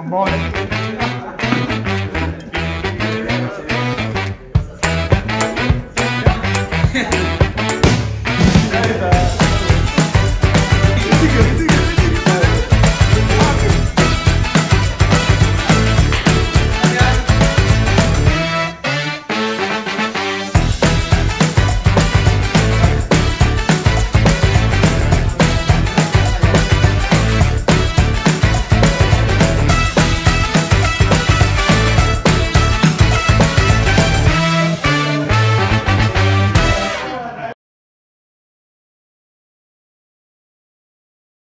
trombone.